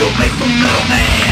You make the middleman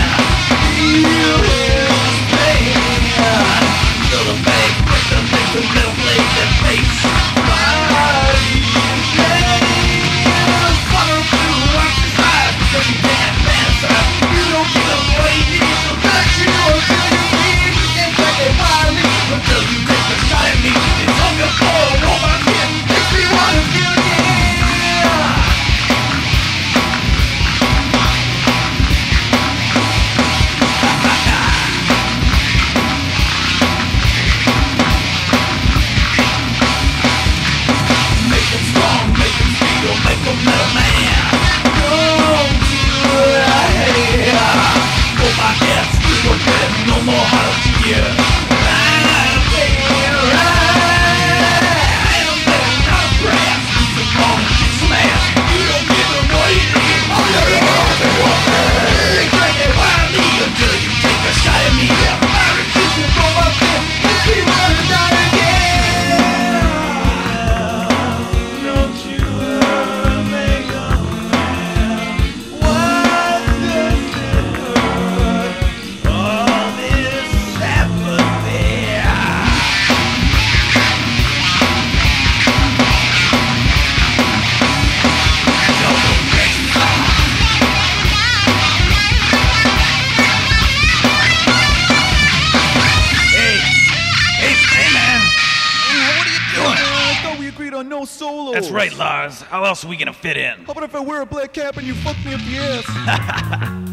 doing? I thought we agreed on no solos. That's right, Lars. How else are we gonna fit in? How about if I wear a black cap and you fuck me up the ass?